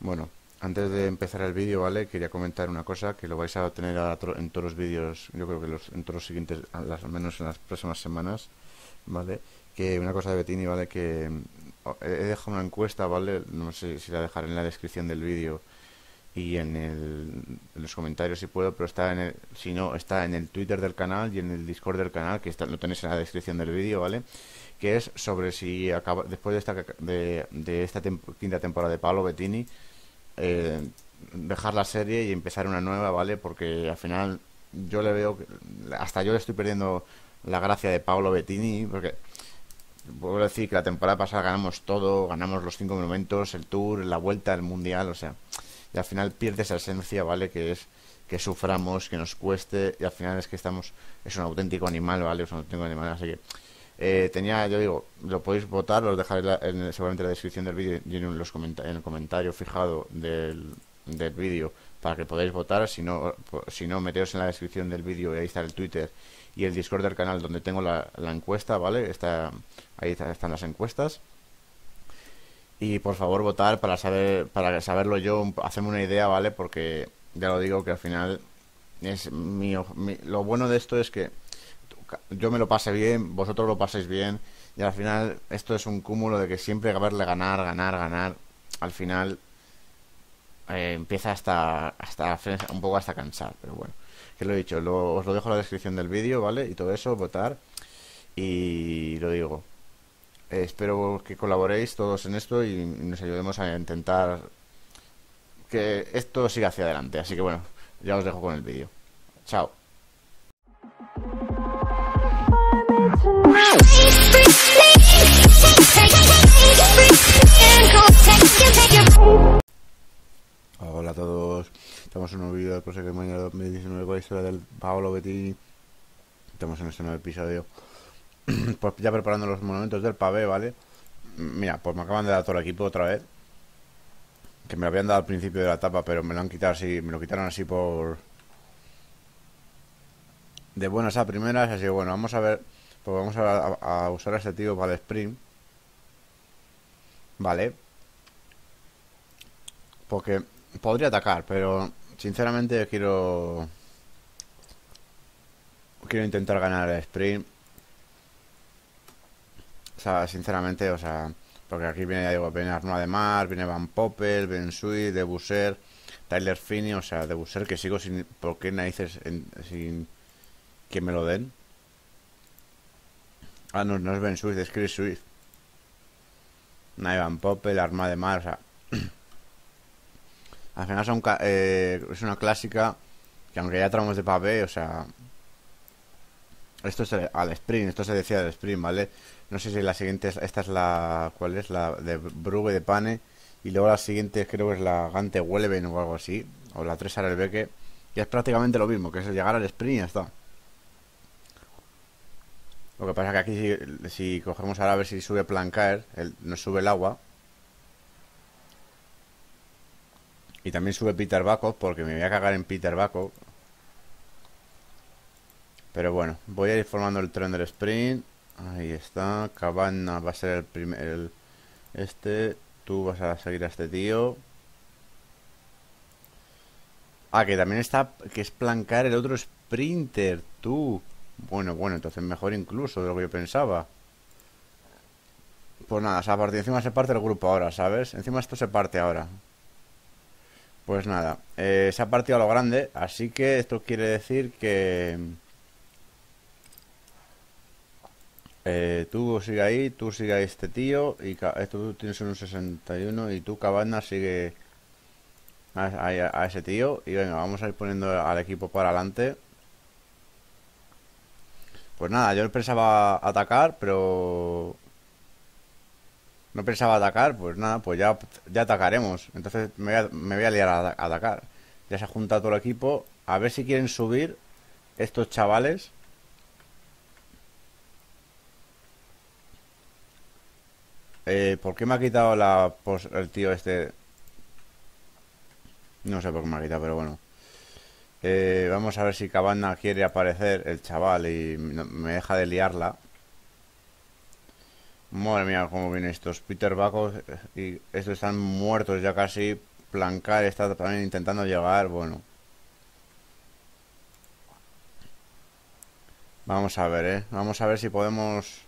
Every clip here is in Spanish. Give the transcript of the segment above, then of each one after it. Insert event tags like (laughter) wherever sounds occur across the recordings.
Bueno, antes de empezar el vídeo, ¿vale? Quería comentar una cosa que lo vais a tener en todos los vídeos, yo creo que los, en todos los siguientes, al menos en las próximas semanas, ¿vale? Que una cosa de Betini, ¿vale? Que oh, he dejado una encuesta, ¿vale? No sé si la dejaré en la descripción del vídeo y en, el, en, los comentarios si puedo, pero está en el, si no, está en el Twitter del canal y en el Discord del canal, que está, lo tenéis en la descripción del vídeo, ¿vale? Que es sobre si acaba, después de esta, de, de esta quinta temporada de Pablo Bettini, eh, dejar la serie y empezar una nueva, ¿vale? Porque al final yo le veo, hasta yo le estoy perdiendo la gracia de Pablo Bettini, porque puedo decir que la temporada pasada ganamos todo, ganamos los cinco momentos, el tour, la vuelta, el mundial, o sea, y al final pierde esa esencia, ¿vale? Que es que suframos, que nos cueste, y al final es que estamos, es un auténtico animal, ¿vale? Es un auténtico animal, así que eh, tenía, yo digo, lo podéis votar, os dejaré en, seguramente en la descripción del vídeo y en, los en el comentario fijado del, del vídeo para que podáis votar. Si no, si no, meteos en la descripción del vídeo y ahí está el Twitter y el Discord del canal donde tengo la, encuesta, ¿vale? Está, ahí están las encuestas. Y por favor votar para saber, para saberlo yo, hacerme una idea, ¿vale? Porque ya lo digo que al final es mi, lo bueno de esto es que yo me lo pase bien, vosotros lo paséis bien, y al final esto es un cúmulo de que siempre haberle ganar, ganar, ganar, al final eh, empieza hasta, hasta un poco hasta cansar, pero bueno, que lo he dicho, os lo dejo en la descripción del vídeo, ¿vale? Y todo eso, votar, y lo digo, eh, espero que colaboréis todos en esto y nos ayudemos a intentar que esto siga hacia adelante, así que bueno, ya os dejo con el vídeo. Chao. Hola a todos, estamos en un vídeo de Cosa que mañana 2019 con la historia del Paolo Bettini. Estamos en este nuevo episodio. (clears throat) pues ya preparando los monumentos del pavé, ¿vale? Mira, pues me acaban de dar todo el equipo otra vez. Que me lo habían dado al principio de la etapa, pero me lo han quitado así, me lo quitaron así por. De buenas a primeras, así que bueno, vamos a ver pues vamos a, usar a este tío para el sprint. Vale. Porque podría atacar, pero sinceramente quiero... Quiero intentar ganar el sprint. O sea, sinceramente, o sea... Porque aquí viene, ya digo, viene de Mar, viene Van Poppel, Ben Sui, Debusser, Tyler Finney, o sea, Debusser que sigo sin... ¿Por qué narices sin que me lo den? Ah, no, no es Ben Swift, es Chris Swift. Ivan Poppel, Arma de Mar, o sea. (clears throat) Al final eh, es una clásica que aunque ya tramos de pavé, o sea. Esto es al sprint, esto se decía del sprint, ¿vale? No sé si la siguiente, esta es la. ¿Cuál es? La de Brugge de Pane. Y luego la siguiente creo que es la Gante Welven o algo así. O la 3 Arelbeque. Y es prácticamente lo mismo, que es llegar al sprint y ya está. Lo que pasa es que aquí si, cogemos ahora a ver si sube Plancaer, el, nos sube el agua. Y también sube Peter Baco, porque me voy a cagar en Peter Baco. Pero bueno, voy a ir formando el tren del sprint. Ahí está. Cabana va a ser el primer... este. Tú vas a seguir a este tío. Ah, que también está... Que es Plancar el otro sprinter, tú. Bueno, bueno, entonces mejor incluso de lo que yo pensaba. Pues nada, o sea, encima se parte el grupo ahora, ¿sabes? Encima esto se parte ahora. Pues nada, eh, se ha partido a lo grande, así que esto quiere decir que... Eh, tú sigue ahí, tú sigue a este tío, y tú tienes un 61 y tú Cabana sigue a, a ese tío. Y venga, vamos a ir poniendo al equipo para adelante. Pues nada, yo pensaba atacar, pero... No pensaba atacar, pues nada, pues ya, ya atacaremos. Entonces me voy a, liar a, atacar. Ya se ha juntado todo el equipo. A ver si quieren subir estos chavales. Eh, ¿Por qué me ha quitado el tío este? No sé por qué me ha quitado, pero bueno. Eh, vamos a ver si Cabana quiere aparecer, el chaval, y me deja de liarla. Madre mía, cómo vienen estos. Peter Bacos y estos están muertos ya casi. Plancar está también intentando llegar, bueno. Vamos a ver, ¿eh? Vamos a ver si podemos...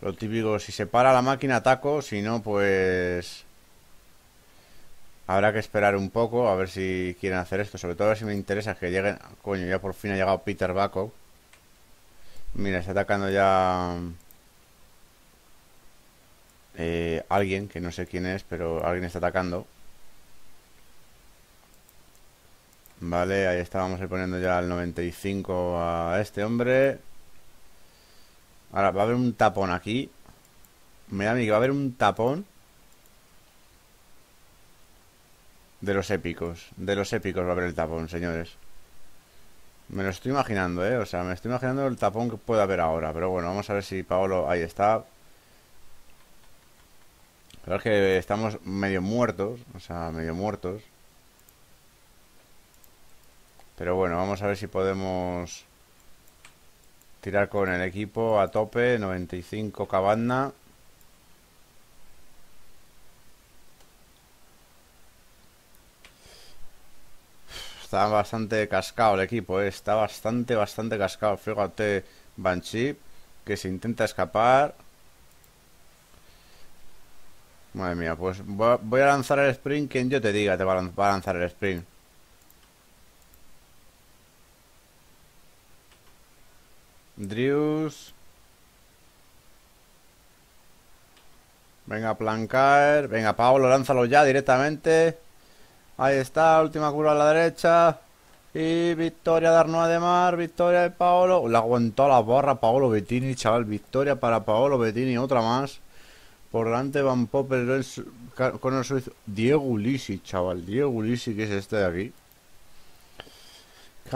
Lo típico, si se para la máquina, ataco. Si no, pues... Habrá que esperar un poco a ver si quieren hacer esto. Sobre todo a ver si me interesa que lleguen... Coño, ya por fin ha llegado Peter Backup. Mira, está atacando ya... Eh, alguien, que no sé quién es, pero alguien está atacando. Vale, ahí estábamos poniendo ya el 95 a este hombre. Ahora, va a haber un tapón aquí. Me da a mí que va a haber un tapón. De los épicos. De los épicos va a haber el tapón, señores. Me lo estoy imaginando, ¿eh? O sea, me estoy imaginando el tapón que puede haber ahora. Pero bueno, vamos a ver si Paolo... Ahí está. Pero es que estamos medio muertos. O sea, medio muertos. Pero bueno, vamos a ver si podemos tirar con el equipo a tope. 95 cabana. Está bastante cascado el equipo, eh. está bastante, bastante cascado. Fíjate, Banshee, que se intenta escapar. Madre mía, pues voy a lanzar el sprint. Quien yo te diga te va a lanzar el sprint. Drews. Venga, Plancar. Venga, Pablo, lánzalo ya directamente. Ahí está, última curva a la derecha. Y victoria de Arnoa de Mar, victoria de Paolo. Le aguantó la borra Paolo Bettini, chaval. Victoria para Paolo Bettini, otra más. Por delante Van Popper con el suizo. Diego Ulisi, chaval. Diego Ulisi, que es este de aquí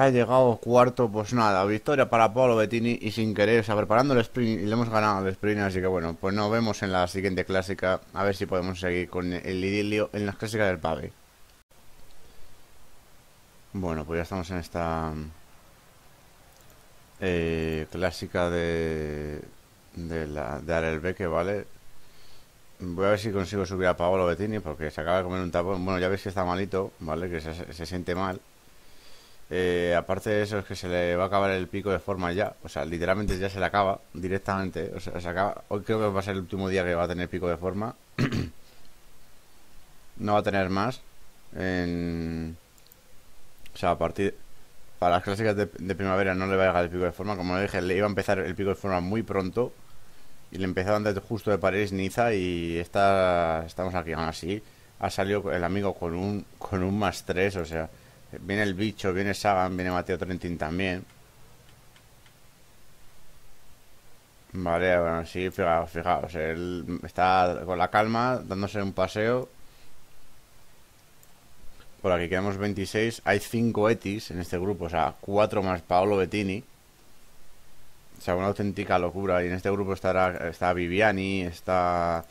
ha llegado cuarto, pues nada, victoria para Pablo Bettini y sin querer, o sea, preparando el sprint y le hemos ganado el sprint, así que bueno, pues nos vemos en la siguiente clásica, a ver si podemos seguir con el idilio en las clásicas del pave. Bueno, pues ya estamos en esta eh, clásica de, de la de que ¿vale? Voy a ver si consigo subir a Paolo Bettini porque se acaba de comer un tapón. Bueno, ya veis que está malito, ¿vale? Que se siente mal. Eh, aparte de eso es que se le va a acabar el pico de forma ya. O sea, literalmente ya se le acaba directamente. O sea, se acaba. Hoy creo que va a ser el último día que va a tener pico de forma. (clears throat) no va a tener más. En... O sea, a partir... Para las clásicas de, primavera no le va a llegar el pico de forma. Como le dije, le iba a empezar el pico de forma muy pronto. Y le empezaron desde justo de París-Niza y está, estamos aquí aún así. Ha salido el amigo con un, con un más 3, o sea... Viene el bicho, viene Sagan, viene Mateo Trentin también. Vale, bueno, sí, fijaos, fijaos. Él está con la calma, dándose un paseo. Por aquí quedamos 26. Hay 5 Etis en este grupo, o sea, 4 más Paolo Bettini. O sea, una auténtica locura. Y en este grupo estará, está Viviani, está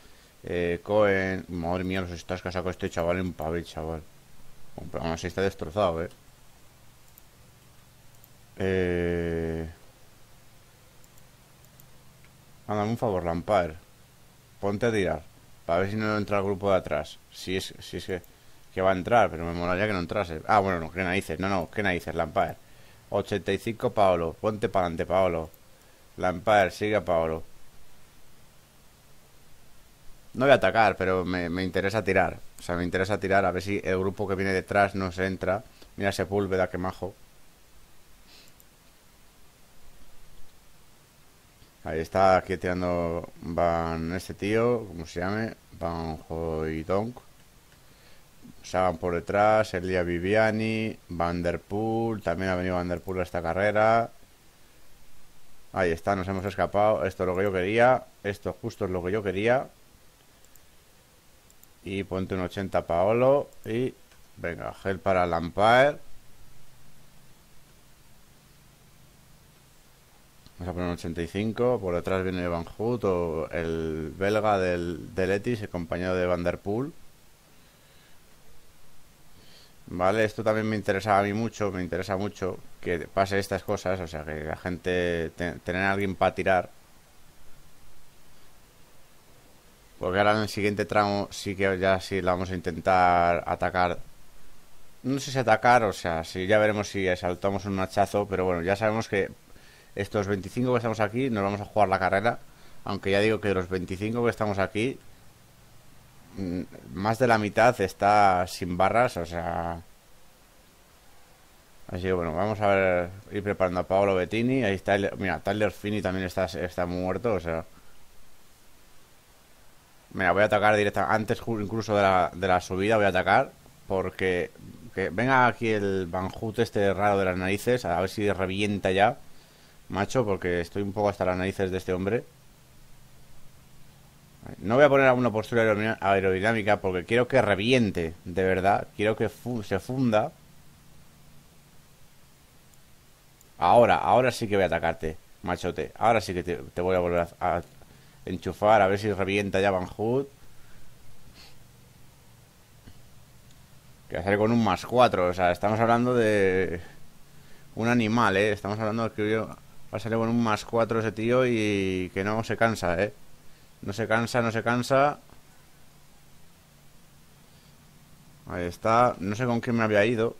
eh, Cohen. Madre mía, los estás que ha este chaval en pabell, chaval. Pero aún así está destrozado, ¿eh? Eh... Hágame un favor, Lampard. Ponte a tirar. Para ver si no entra el grupo de atrás. Si es, si es que, que va a entrar, pero me molaría que no entrase. Ah, bueno, no, ¿qué narices? No, no, ¿qué narices, Lampard? 85 Paolo. Ponte para adelante, Paolo. Lampard, sigue a Paolo. No voy a atacar, pero me, me interesa tirar. O sea, me interesa tirar a ver si el grupo que viene detrás no se entra. Mira Sepúlveda, que majo. Ahí está aquí tirando Van este tío, como se llame, Van Hoydonk. Sagan por detrás, Elia Viviani, Van Der Poel, también ha venido Van Der Poel a esta carrera. Ahí está, nos hemos escapado. Esto es lo que yo quería. Esto justo es lo que yo quería. Y ponte un 80 Paolo. Y venga, gel para Lampire. Vamos a poner un 85. Por detrás viene Van Hood o el belga del, del Etis, el compañero de Van Der Poel. Vale, esto también me interesa a mí mucho, me interesa mucho que pase estas cosas, o sea, que la gente, tener a alguien para tirar, Porque ahora en el siguiente tramo sí que ya sí la vamos a intentar atacar. No sé si atacar, o sea, si ya veremos si saltamos un hachazo, pero bueno, ya sabemos que estos 25 que estamos aquí nos vamos a jugar la carrera. Aunque ya digo que de los 25 que estamos aquí, mm, más de la mitad está sin barras, o sea... Así que bueno, vamos a ver, ir preparando a Paolo Bettini. Ahí está, mira, Tyler Finney también está, está muerto, o sea... Mira, voy a atacar directamente, antes incluso de la, de la subida voy a atacar, porque que venga aquí el Van este raro de las narices, a ver si revienta ya, macho, porque estoy un poco hasta las narices de este hombre. No voy a poner alguna postura aerodinámica porque quiero que reviente, de verdad. Quiero que se funda. Ahora, ahora sí que voy a atacarte, machote. Ahora sí que te, voy a volver a, enchufar, a ver si revienta ya Van Hood. Que salir con un más 4. O sea, estamos hablando de un animal, ¿eh? Estamos hablando de que va a salir con un más 4 ese tío y que no se cansa, ¿eh? No se cansa, no se cansa. Ahí está. No sé con quién me había ido.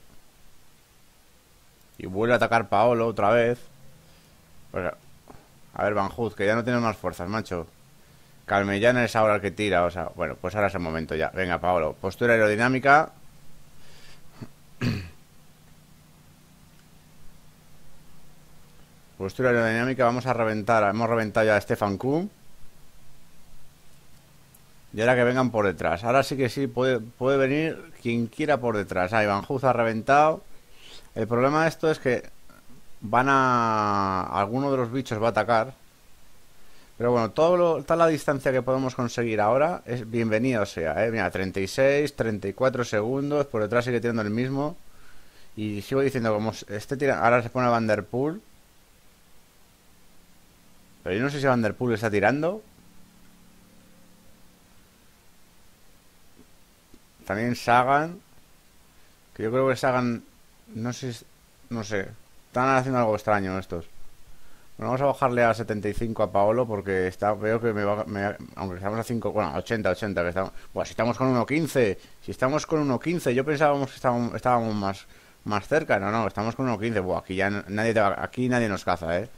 Y vuelve a atacar Paolo otra vez. a ver, Van Hood, que ya no tiene más fuerzas, macho. Calmellana es ahora el que tira, o sea, bueno, pues ahora es el momento ya. Venga, Paolo. Postura aerodinámica. (clears throat) Postura aerodinámica, vamos a reventar. Hemos reventado ya a Stefan Kuhn. Y ahora que vengan por detrás. Ahora sí que sí, puede, puede venir quien quiera por detrás. Ah, Iván Juz ha reventado. El problema de esto es que van a... Alguno de los bichos va a atacar. Pero bueno, todo toda la distancia que podemos conseguir ahora es bienvenido sea, ¿eh? Mira, 36, 34 segundos. Por detrás sigue tirando el mismo. Y sigo diciendo, como este tira... Ahora se pone Vanderpool. Pero yo no sé si Vanderpool está tirando. También Sagan. Que yo creo que Sagan. No sé. No sé. Están haciendo algo extraño estos. Bueno, vamos a bajarle a 75 a Paolo porque está, veo que me va. aunque estamos a 5. Bueno, 80, 80. Que estamos, bueno, si estamos con 1.15. Si estamos con 1.15. Yo pensábamos que estábamos, más, más cerca. No, no, estamos con 1.15. Buah, aquí ya nadie, aquí nadie nos caza, ¿eh?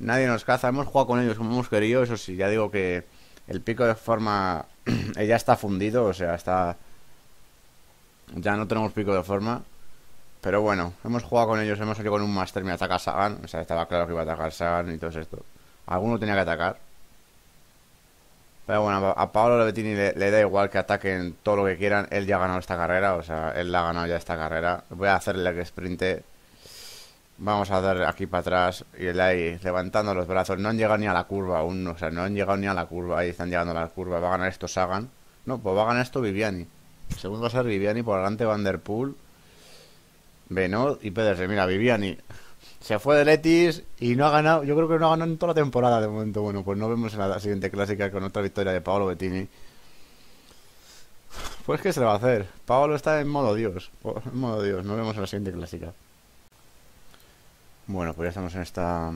Nadie nos caza. Hemos jugado con ellos como hemos querido. Eso sí, ya digo que el pico de forma. (clears throat) ya está fundido. O sea, está ya no tenemos pico de forma. Pero bueno, hemos jugado con ellos, hemos salido con un Master, me ataca Sagan. O sea, estaba claro que iba a atacar Sagan y todo esto. Alguno tenía que atacar. Pero bueno, a Paolo Levetini le, da igual que ataquen todo lo que quieran. Él ya ha ganado esta carrera, o sea, él la ha ganado ya esta carrera. Voy a hacerle que sprinte. Vamos a dar aquí para atrás y el ahí levantando los brazos. No han llegado ni a la curva aún, o sea, no han llegado ni a la curva. Ahí están llegando a la curva. Va a ganar esto Sagan. No, pues va a ganar esto Viviani. Segundo va a ser Viviani, por delante Van Der Poel, Benot y Pedersen. Mira, Viviani se fue de Letis y no ha ganado, yo creo que no ha ganado en toda la temporada de momento. Bueno, pues nos vemos en la siguiente clásica con otra victoria de Paolo Bettini. Pues qué se le va a hacer. Paolo está en modo Dios. En modo Dios. Nos vemos en la siguiente clásica. Bueno, pues ya estamos en esta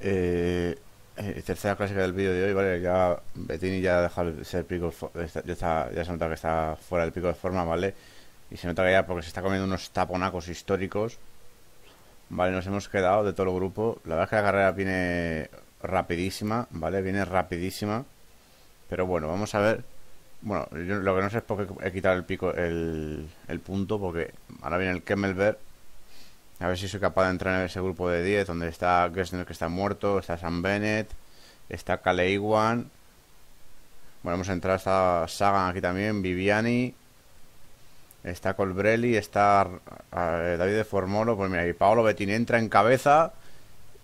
eh, eh, tercera clásica del vídeo de hoy, ¿vale? Ya Bettini ya ha dejado ser pico, ya, ya se nota que está fuera del pico de forma, ¿vale? Y se nota que ya porque se está comiendo unos taponacos históricos, ¿vale? Nos hemos quedado de todo el grupo. La verdad es que la carrera viene rapidísima, ¿vale? Viene rapidísima. Pero bueno, vamos a ver. Bueno, yo lo que no sé es por qué he quitado el pico, el, el punto, porque ahora viene el Kemmelberg a ver si soy capaz de entrar en ese grupo de 10 donde está Gessner que está muerto, está Sam Bennett, está Iwan Bueno, hemos entrado, está Sagan aquí también, Viviani, está Colbrelli, está eh, David de Formolo, pues mira, y Paolo Bettini entra en cabeza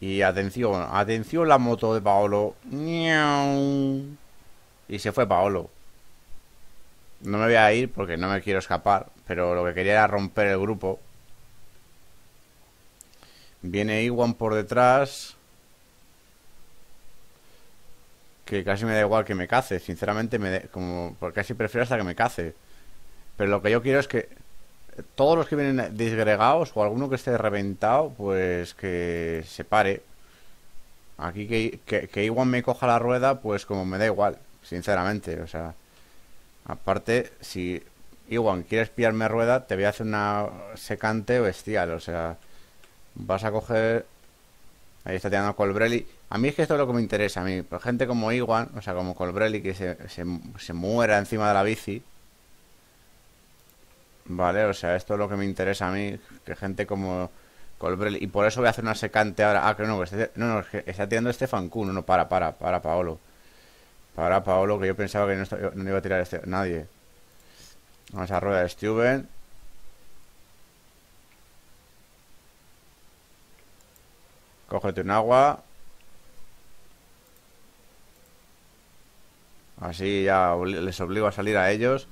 y atención, atención la moto de Paolo. Y se fue Paolo. No me voy a ir porque no me quiero escapar, pero lo que quería era romper el grupo Viene Iwan por detrás. Que casi me da igual que me cace. Sinceramente, me como, porque casi prefiero hasta que me cace. Pero lo que yo quiero es que todos los que vienen disgregados o alguno que esté reventado, pues que se pare. Aquí que, que, Iwan me coja la rueda, pues como me da igual. sinceramente, o sea, aparte, si igual quieres pillarme rueda, te voy a hacer una secante bestial, o sea, vas a coger, ahí está tirando Colbrelli, a mí es que esto es lo que me interesa, a mí, gente como Iwan, o sea, como Colbrelli, que se, se, se muera encima de la bici, Vale, o sea, esto es lo que me interesa a mí, que gente como Colbrelli, y por eso voy a hacer una secante ahora, ah, que no, que no, no, está tirando Stefan Kuhn, no, no, para, para, para, Paolo. Para Paolo, que yo pensaba que no, iba a tirar este, nadie. Vamos a rueda de Stuben. Cógete un agua. Así ya les obligo a salir a ellos.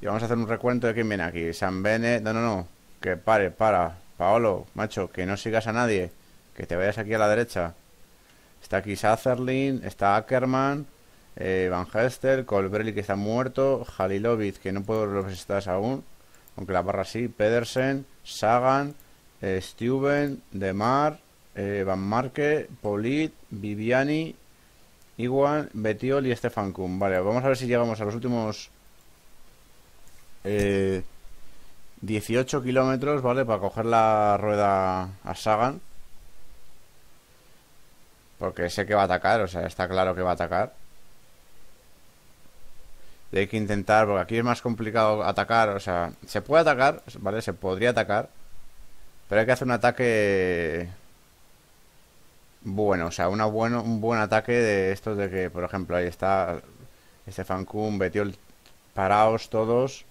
Y vamos a hacer un recuento de quién viene aquí. San Bene. No, no, no. Que pare, para. Paolo, macho, que no sigas a nadie. Que te vayas aquí a la derecha. Está aquí Sutherland, está Ackerman, eh, Van Hester, Colbrelli que está muerto, Halilovic que no puedo ver los estás aún, aunque la barra sí, Pedersen, Sagan, eh, Stuben, Demar, eh, Van Marke, Polit, Viviani, Iguan, Betiol y Stefan Kuhn. Vale, vamos a ver si llegamos a los últimos 18 kilómetros, ¿vale? Para coger la rueda a Sagan. Porque sé que va a atacar, o sea, está claro que va a atacar. Y hay que intentar, porque aquí es más complicado atacar, o sea, se puede atacar, ¿vale? Se podría atacar. Pero hay que hacer un ataque bueno, o sea, una bueno, un buen ataque de estos de que, por ejemplo, ahí está Estefan Kuhn, Betiol paraos todos.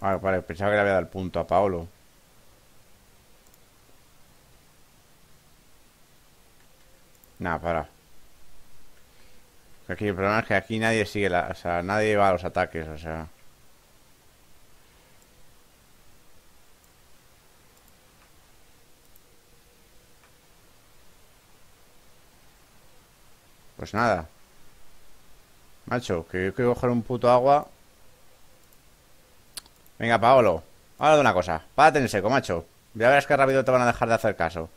Vale, vale, pensaba que le había dado el punto a Paolo. Nada, para. Aquí el problema es que aquí nadie sigue la... O sea, nadie va a los ataques, o sea... Pues nada. Macho, que yo quiero coger un puto agua Venga, Paolo. Ahora de una cosa. Párate en seco, macho. Ya verás que rápido te van a dejar de hacer caso.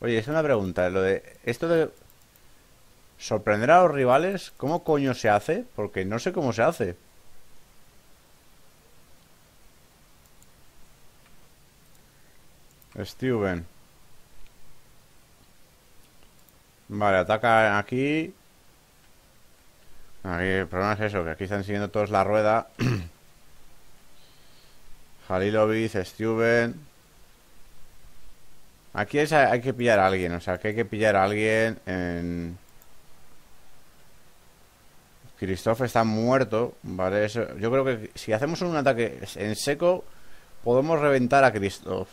Oye, es una pregunta. Lo de. Esto de. Sorprender a los rivales, ¿cómo coño se hace? Porque no sé cómo se hace. Steven. Vale, ataca aquí. El problema es eso, que aquí están siguiendo todos la rueda. (clears throat) Halilovic, Stuben. Aquí hay que pillar a alguien, o sea, que hay que pillar a alguien en... Christoph está muerto, ¿vale? Yo creo que si hacemos un ataque en seco, podemos reventar a Christoph.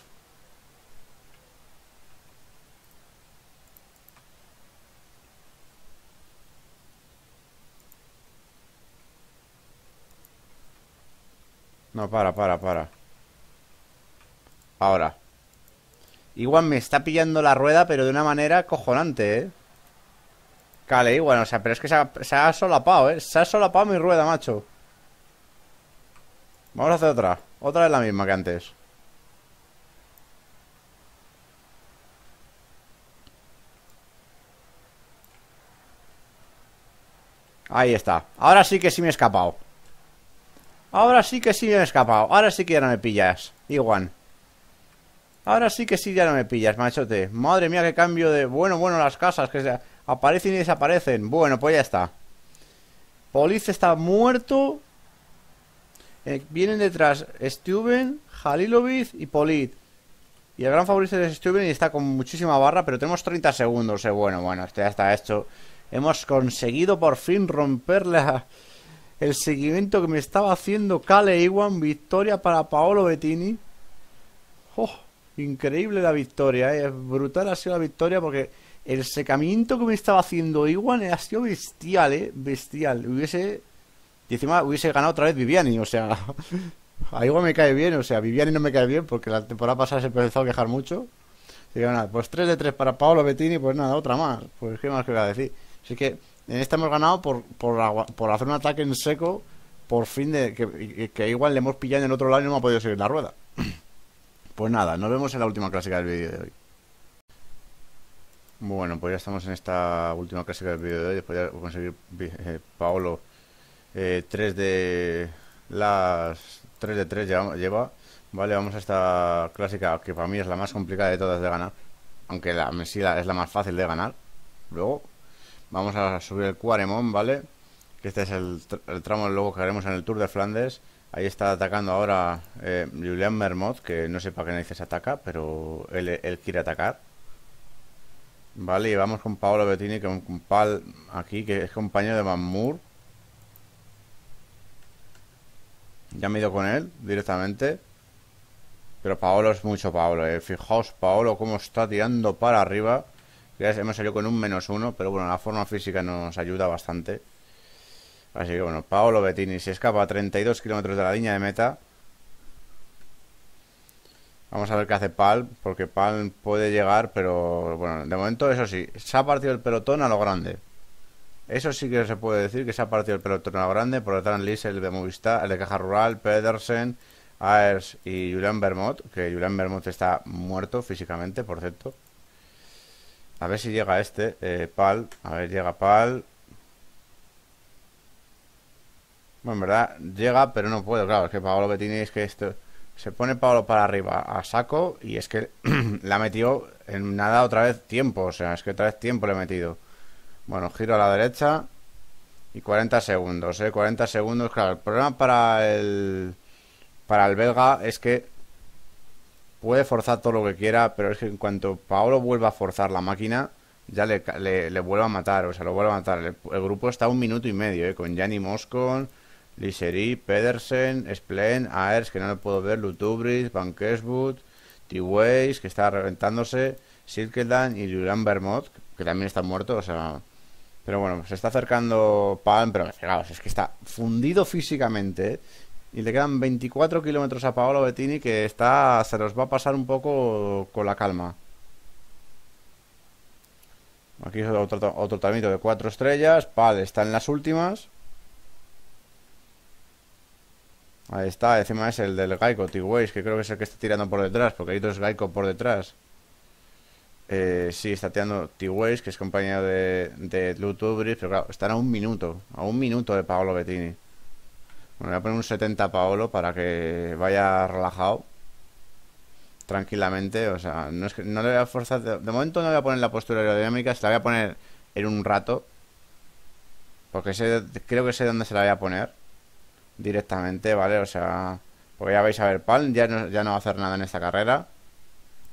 No, para, para, para. Ahora. Igual me está pillando la rueda, pero de una manera cojonante, ¿eh? Cale, igual, o sea, pero es que se ha, solapado, ¿eh? Se ha solapado mi rueda, macho. Vamos a hacer otra. Otra vez la misma que antes. Ahí está. Ahora sí que sí me he escapado. Ahora sí que sí me he escapado. Ahora sí que ya no me pillas. Igual. Ahora sí que sí ya no me pillas, machote. Madre mía, qué cambio de... Bueno, bueno, las casas que aparecen y desaparecen. Bueno, pues ya está. Poliz está muerto. Eh, vienen detrás Stuben, Halilovic y Polit. Y el gran favorito es Stuben y está con muchísima barra, pero tenemos 30 segundos. Eh. Bueno, bueno, este ya está hecho. Hemos conseguido por fin romper la el seguimiento que me estaba haciendo Kale Iwan, victoria para Paolo Bettini. Oh, increíble la victoria, eh. brutal ha sido la victoria porque el secamiento que me estaba haciendo Iwan ha sido bestial, eh, bestial. Hubiese y encima hubiese ganado otra vez Viviani, o sea, (laughs) a Iwan me cae bien, o sea, Viviani no me cae bien porque la temporada pasada se empezó a quejar mucho. nada, pues 3 de 3 para Paolo Bettini, pues nada, otra más. Pues qué más que voy a decir. Así que en esta hemos ganado por, por, hacer un ataque en seco, por fin de que, igual le hemos pillado en el otro lado y no me ha podido seguir la rueda. (clears throat) Pues nada, nos vemos en la última clásica del vídeo de hoy. Bueno, pues ya estamos en esta última clásica del vídeo de hoy. Después de conseguir eh, Paolo 3 eh, de las 3 de 3 lleva, Vale, vamos a esta clásica que para mí es la más complicada de todas de ganar. Aunque la mesida es la más fácil de ganar. Luego vamos a subir el Cuaremont, ¿vale? Que este es el, tramo luego que haremos en el Tour de Flandes. Ahí está atacando ahora eh, Julian Mermot, que no sé para qué narices ataca, pero él, quiere atacar. Vale, y vamos con Paolo Bettini, con, con Pal aquí, que es compañero de Van Ya me he ido con él directamente. Pero Paolo es mucho Paolo, eh. Fijaos, Paolo, cómo está tirando para arriba. Hemos salido con un menos uno, pero bueno, la forma física nos ayuda bastante. Así que bueno, Paolo Bettini se escapa a 32 kilómetros de la línea de meta. Vamos a ver qué hace Pal, porque Pal puede llegar, pero bueno, de momento eso sí, se ha partido el pelotón a lo grande. Eso sí que se puede decir que se ha partido el pelotón a lo grande, por detrás Liz, el de Movistar, el de Caja Rural, Pedersen, Aers y Julian Bermot, que Julian Bermot está muerto físicamente, por cierto. A ver si llega este, eh, Pal, a ver, llega Pal. Bueno, en verdad, llega, pero no puedo, claro, es que Pablo que tiene es que esto... Se pone Pablo para arriba a saco y es que (clears throat) la metió en nada otra vez tiempo. O sea, es que otra vez tiempo le he metido. Bueno, giro a la derecha y 40 segundos, ¿eh? 40 segundos. Claro, el problema para el, para el belga es que puede forzar todo lo que quiera, pero es que en cuanto Paolo vuelva a forzar la máquina, ya le, le, vuelve a matar, o sea, lo vuelve a matar. El, grupo está a un minuto y medio, ¿eh? Con Gianni Moscon Lisery, Pedersen, Splen, Aers, que no lo puedo ver, Lutubris, Van Keswood, T-Ways, que está reventándose, Silkeland y Julian Bermot, que también está muerto, o sea... Pero bueno, se está acercando Palm, pero fijaos, es que está fundido físicamente, Y le quedan 24 kilómetros a Paolo Bettini, que está se los va a pasar un poco con la calma. Aquí es otro, otro de cuatro estrellas. Pal está en las últimas. Ahí está, encima es el del Geico, T-Ways, que creo que es el que está tirando por detrás, porque hay dos Geico por detrás. Eh, sí, está tirando T-Ways, que es compañero de, de Lutubris, pero claro, están a un minuto, a un minuto de Paolo Bettini. Bueno, voy a poner un 70 a Paolo para que vaya relajado tranquilamente, o sea, no le voy a forzar, de, momento no le voy a poner la postura aerodinámica, se la voy a poner en un rato, porque sé, creo que sé dónde se la voy a poner directamente, ¿vale? O sea, porque ya vais a ver, Palm ya no, va a hacer nada en esta carrera,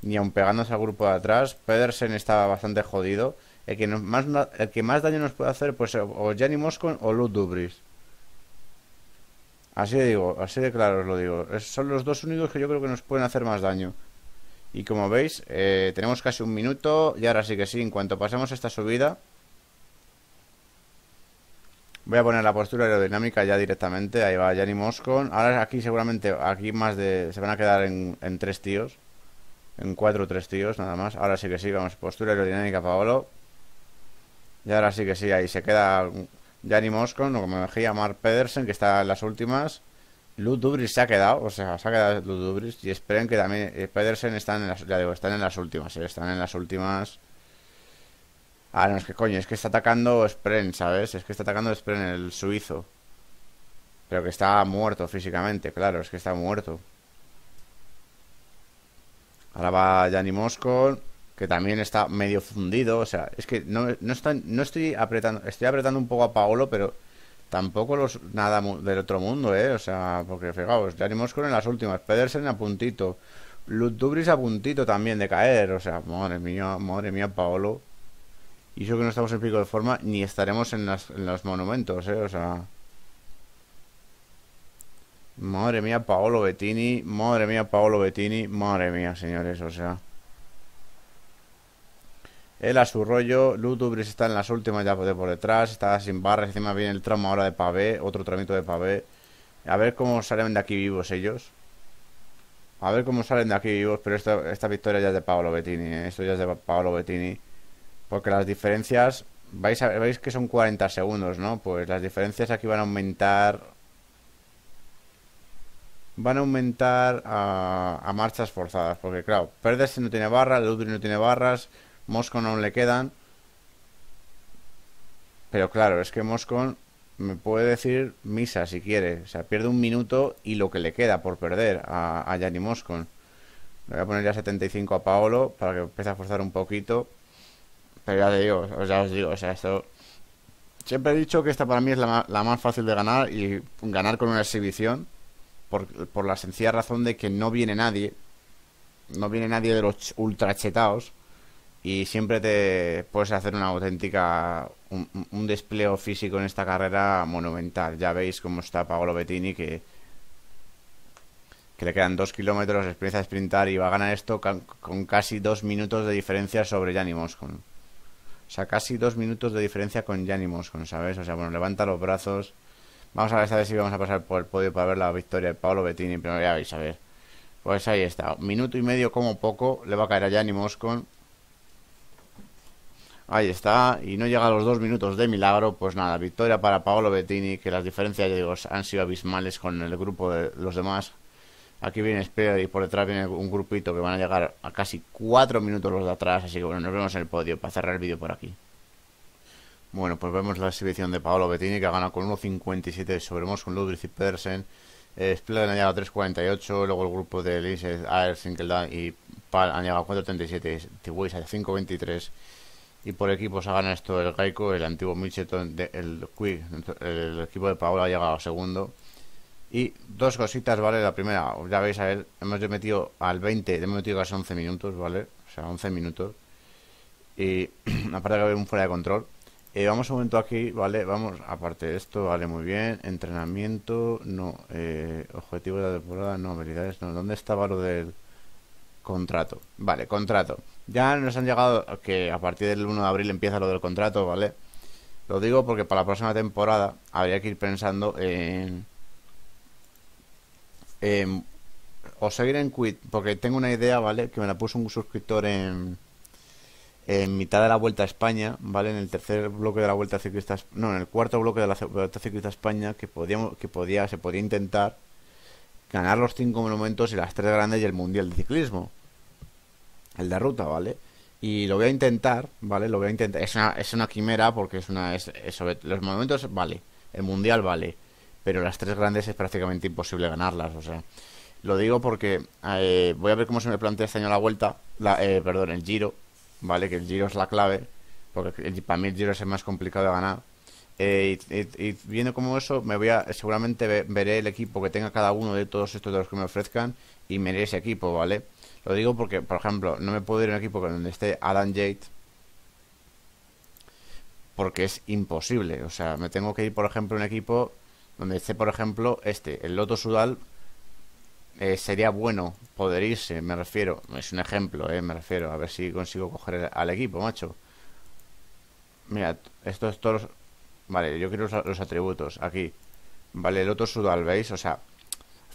ni aun pegándose al grupo de atrás. Pedersen está bastante jodido. El que, más, daño nos puede hacer, pues, o Jenny Moscon o Lud Dubris. Así de digo, así de claro os lo digo. son los dos únicos que yo creo que nos pueden hacer más daño. Y como veis, eh, tenemos casi un minuto. Y ahora sí que sí, en cuanto pasemos esta subida, Voy a poner la postura aerodinámica ya directamente. Ahí va Yanni Moscon. Ahora aquí seguramente, aquí más de... Se van a quedar en, tres tíos. En cuatro o tres tíos, nada más. Ahora sí que sí, vamos. Postura aerodinámica, Paolo. Y ahora sí que sí, ahí se queda Yanni Moscon, o como me decía Mark Pedersen, que está en las últimas. Lud Dubris se ha quedado, o sea, se ha quedado Lud Dubris. Y esperen que también eh, Pedersen están en las, ya digo, están en las últimas, eh, están en las últimas Ah, no, es que coño, es que está atacando Spren, ¿sabes? Es que está atacando Spren, el suizo. Pero que está muerto físicamente, claro, es que está muerto. Ahora va Yanni Moscon, que también está medio fundido. O sea, es que no, no, no estoy apretando, estoy apretando un poco a Paolo, pero tampoco los nada del otro mundo, ¿eh? O sea, porque fijaos, Yanni Moscon en las últimas, Pedersen a puntito, Ludubris a puntito también de caer. O sea, madre mía, madre mía, Paolo. Y eso que no estamos en pico de forma, ni estaremos en, los monumentos, ¿eh? O sea... Madre mía, Paolo Bettini. Madre mía, Paolo Bettini. Madre mía, señores, o sea... Él a su rollo. Lutubris está en las últimas ya de por detrás. Está sin barras. Encima viene el tramo ahora de pavé. Otro tramito de pavé. A ver cómo salen de aquí vivos ellos. A ver cómo salen de aquí vivos. Pero esta, esta victoria ya es de Paolo Bettini. ¿eh? Esto ya es de Paolo Bettini. Porque las diferencias, vais a, veis que son 40 segundos, ¿no? Pues las diferencias aquí van a aumentar... Van a aumentar a, marchas forzadas. Porque claro, Pérez no tiene barras, Ludwig no tiene barras, Moscon aún le quedan. Pero claro, es que Moscon me puede decir misa si quiere. O sea, pierde un minuto y lo que le queda por perder a, a Gianni Moscon. Le voy a poner ya 75 a Paolo para que empiece a forzar un poquito. Pero ya te digo, ya os digo, o sea, esto... Siempre he dicho que esta para mí es la, la más fácil de ganar y ganar con una exhibición por, por, la sencilla razón de que no viene nadie. No viene nadie de los ultra chetados y siempre te puedes hacer una auténtica un, un, despliegue físico en esta carrera monumental. Ya veis cómo está Paolo Bettini que que le quedan dos kilómetros experiencia de sprintar y va a ganar esto con, casi dos minutos de diferencia sobre Gianni Moscon. O sea casi dos minutos de diferencia con Gianni Moscon sabes o sea bueno levanta los brazos. Vamos a ver, a ver si vamos a pasar por el podio para ver la victoria de Paolo Bettini pero ya veis a ver. Pues ahí está. Minuto y medio como poco le va a caer a Gianni Moscon Ahí está, y no llega a los dos minutos de milagro, pues nada, victoria para Paolo Bettini, que las diferencias, han sido abismales con el grupo de los demás. Aquí viene Spider y por detrás viene un grupito que van a llegar a casi cuatro minutos los de atrás, así que bueno, nos vemos en el podio para cerrar el vídeo por aquí. Bueno, pues vemos la exhibición de Paolo Bettini, que ha ganado con 1.57 sobre Moscon, Ludwig y Pedersen. Eh, Spider ha llegado a 3.48, luego el grupo de Lise, Aer, Sinkeldan y Pal han llegado a 4.37, Tiwis a 5.23 y por equipos ha ganado esto el Gaico, el antiguo Mitchelton, el Quick, el, equipo de Paola ha llegado a segundo. Y dos cositas, ¿vale? La primera, ya veis a ver, hemos metido al 20, hemos metido casi 11 minutos, ¿vale? O sea, 11 minutos. Y (clears throat) aparte de haber un fuera de control. Eh, vamos un momento aquí, ¿vale? Vamos, aparte de esto, vale, muy bien. Entrenamiento, no. Eh, objetivo de la temporada, no. Habilidades, no. ¿Dónde estaba lo del contrato? Vale, contrato. Ya nos han llegado que a partir del 1 de abril empieza lo del contrato, ¿vale? Lo digo porque para la próxima temporada habría que ir pensando en, o seguir en quit, porque tengo una idea, ¿vale? Que me la puso un suscriptor en en mitad de la Vuelta a España, ¿vale? En el tercer bloque de la Vuelta Ciclista, no, en el cuarto bloque de la Vuelta Ciclista España, que podíamos, que podía, se podía intentar ganar los cinco monumentos y las tres grandes y el Mundial de Ciclismo el de ruta, ¿vale? Y lo voy a intentar, ¿vale? Lo voy a intentar. Es una, es una quimera porque es una. Es, sobre, los momentos, vale. El mundial, vale. Pero las tres grandes es prácticamente imposible ganarlas, o sea. Lo digo porque eh, voy a ver cómo se me plantea este año la vuelta. La, eh, perdón, el giro, ¿vale? Que el giro es la clave. Porque para mí el giro es el más complicado de ganar. Eh, y, viendo cómo eso, me voy a. Seguramente veré el equipo que tenga cada uno de todos estos de los que me ofrezcan. Y me ese equipo, ¿vale? Lo digo porque, por ejemplo, no me puedo ir a un equipo donde esté Alan Yates porque es imposible. O sea, me tengo que ir, por ejemplo, a un equipo donde esté, por ejemplo, este, el Loto Sudal. Eh, sería bueno poder irse, me refiero. Es un ejemplo, eh, me refiero. A ver si consigo coger al equipo, macho. Mira, estos todos. Vale, yo quiero los, los atributos. Aquí. Vale, el Loto Sudal, ¿veis? O sea,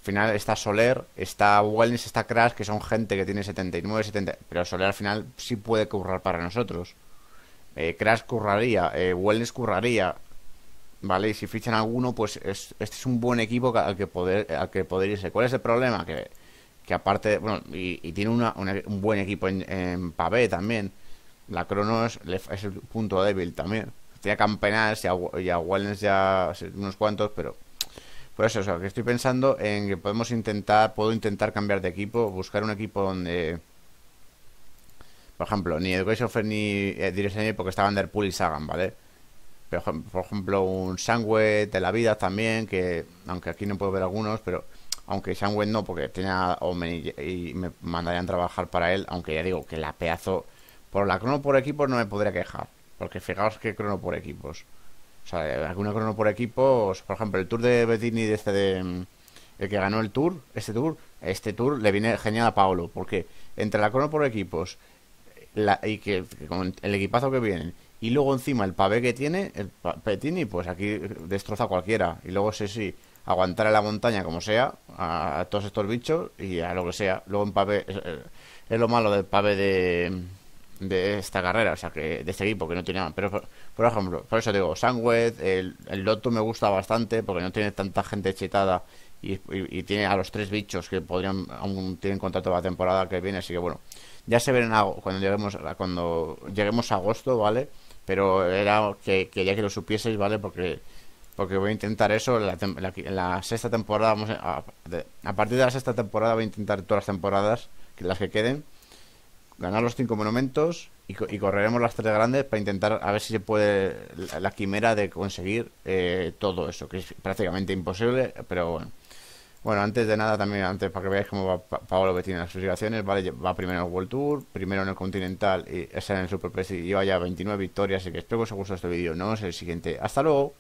final está Soler, está Wellness, está Crash, que son gente que tiene 79, 70. Pero Soler al final sí puede currar para nosotros. Eh, Crash curraría, eh, Wellness curraría. ¿Vale? Y si fichan alguno, pues es, este es un buen equipo al que poder, al que poder irse. ¿Cuál es el problema? Que, que aparte, bueno, y, tiene una, un buen equipo en, en Pavé también. La Crono es, es, el punto débil también. Tiene Campenas y a, y a Wellness ya unos cuantos, pero por eso, o sea, que estoy pensando en que podemos intentar, puedo intentar cambiar de equipo, buscar un equipo donde, por ejemplo, ni Education ni eh, porque estaban Derpool y Sagan, ¿vale? Pero, por ejemplo, un Sangway de la vida también, que aunque aquí no puedo ver algunos, pero aunque Sangway no, porque tenía Omen y, me mandarían trabajar para él, aunque ya digo que la pedazo, por la crono por equipos no me podría quejar, porque fijaos que crono por equipos. O sea, alguna crono por equipos, por ejemplo, el Tour de Bettini de este de mm, el que ganó el Tour, este Tour, este Tour le viene genial a Paolo, porque entre la crono por equipos la, y que, el equipazo que viene y luego encima el pavé que tiene, el Bettini, pues aquí destroza a cualquiera. Y luego sí, sí, aguantar en la montaña como sea, a, todos estos bichos y a lo que sea. Luego en pavé, es lo malo del pavé de de esta carrera, o sea, que de este equipo que no tiene. Pero, por, ejemplo, por eso digo, Sangwed, el, el Lotto me gusta bastante porque no tiene tanta gente chetada y, tiene a los tres bichos que podrían, aún tienen contrato la temporada que viene, así que bueno, Ya se verán cuando lleguemos cuando lleguemos a agosto, ¿vale? Pero era que quería que lo supieseis, ¿vale? Porque porque voy a intentar eso en la, sexta temporada vamos a, partir de la sexta temporada voy a intentar todas las temporadas las que queden ganar los cinco monumentos y, correremos las tres grandes para intentar a ver si se puede la, quimera de conseguir eh, todo eso que es prácticamente imposible pero bueno bueno, antes de nada, también, antes para que veáis cómo va Paolo Bettini en las clasificaciones, ¿vale? Va primero en el World Tour, primero en el Continental y ese en el Super y lleva ya 29 victorias, así que espero que os haya gustado este vídeo. Nos vemos en el siguiente. ¡Hasta luego!